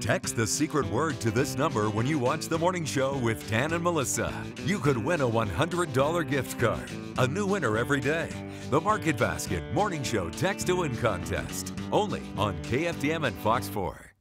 Text the secret word to this number when you watch the morning show with Dan and Melissa. You could win a $100 gift card. A new winner every day. The Market Basket Morning Show Text to Win contest. Only on KFDM and Fox 4.